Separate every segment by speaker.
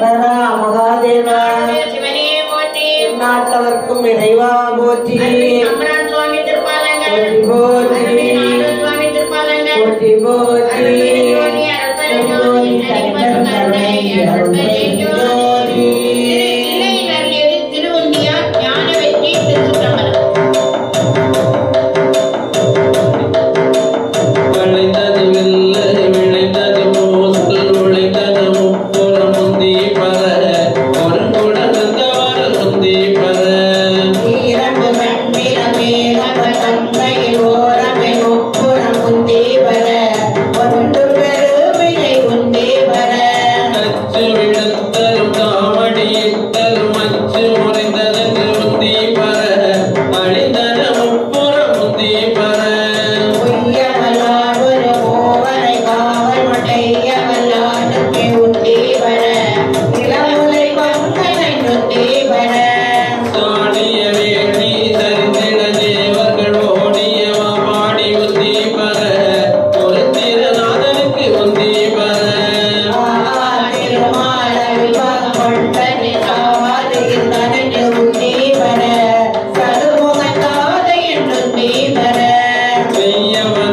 Speaker 1: ரரா மகாதேவா. நாட்டவர்க்கும் இறைவா போற்றி. 哎
Speaker 2: 呀！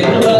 Speaker 2: Brasil.